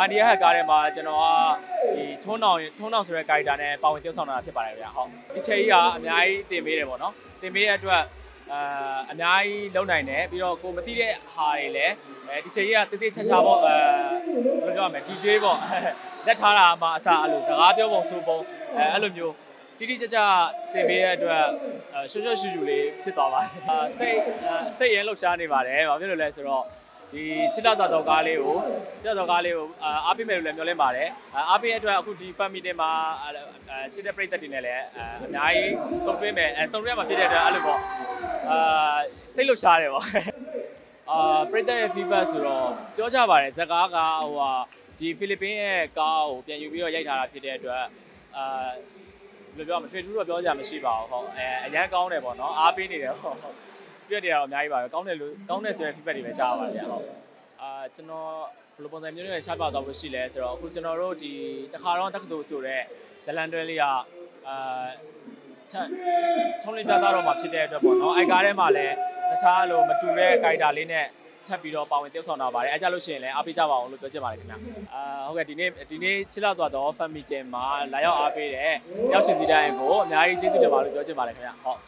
မိုင်ဒီယာဟက်ကားထဲမှာကျွန်တော်ကဒီထုံးအောင်ထုံးအောင်ဆိုတဲ့ character နဲ့ပါဝင် tiêu ဆောင်တာဖြစ်ပါတယ်ဗျာဟုတ်ဒီချိန်ကြီးကအများကြီးတင်ပေးတယ်ပေါ့နော်တင်ပေးတဲ့အတွက်အာအများကြီးလုံနိုင်တယ်ပြီးတော့ကိုမသိတဲ့ဟာတွေလည်းအဲဒီချိန်ကြီးကတိတိကျကျပေါ့အဲဘယ်လိုပြောရမလဲဒီတွေးပေါ့လက်ထားတာမှအစားအဲ့လိုစကားပြောပုံဆိုပုံအဲအဲ့လိုမျိုးတိတိကျကျတင်ပေးတဲ့အတွက်ရှွတ်ရှွတ်ရှူရှူလေးဖြစ်သွားပါတယ်စိတ်စိတ်ရဲလှုပ်ရှားနေပါတယ်ဘာဖြစ်လို့လဲဆိုတော့ ဒီချစ်လာစာတော်ကားလေးကိုချစ်လာတော်ကားလေးကိုအားပေးမယ်လို့လည်းမျှော်လင့်ပါတယ်အားပေးတဲ့အတွက်အခုဒီ fan meeting မှာချစ်တဲ့ပရိသတ်တွေနဲ့လည်းအများကြီးစုံတွဲမယ်စုံတွဲမှာဖြစ်တဲ့အတွက်အဲ့လိုပေါ့အာစိတ်လှုပ်ရှားတယ်ပေါ့အာပရိသတ်ရဲ့ feedback ဆိုတော့ပြောကြပါတယ်ဇကားကဟိုဟာဒီဖိလစ်ပင်းရဲ့ကားကိုပြန်ယူပြီးတော့ရိုက်ထားတာဖြစ်တဲ့အတွက်အာဘယ်လိုပြောမလဲထွေထူးတော့ပြောကြမရှိပါဘူးဟုတ်အဲအရန်ကောင်းတယ်ပေါ့နော်အားပေးနေတယ်ဟုတ် ပြည့်တယ်တော့အများကြီးပါပဲကောင်းတယ်လို့ကောင်းတယ်ဆိုတဲ့ feedback တွေပဲကြားရပါတယ်ဗျဟုတ်အာကျွန်တော်ဘယ်လိုပုံစံမျိုးနဲ့ချပြသွားလို့ရှိလဲဆိုတော့အခုကျွန်တော်တို့ဒီတခါတော့တက္ကသိုလ်ဆိုတဲ့ဇလန်တွဲလေးကအာထပ်ထုံးလေးပြသတော့မှဖြစ်တဲ့အတွက်ပေါ့နော်အိုက်ကားထဲမှာလည်းတခြားလိုမတူတဲ့ character လေးနဲ့ထပ်ပြီးတော့ပါဝင် tiêu ဆောင်တာပါတယ်အဲကြလို့ရှိရင်လည်းအားပေးကြပါအောင်လို့ပြောချင်ပါတယ်ခင်ဗျအာဟုတ်ကဲ့ဒီနေ့ဒီနေ့ချစ်လာသွားတော့ family team မှာလာရောက်အားပေးတဲ့ရောက်ချင်စီတိုင်းကိုအများကြီးကျေးဇူးတင်ပါလို့ပြောချင်ပါတယ်ခင်ဗျဟုတ်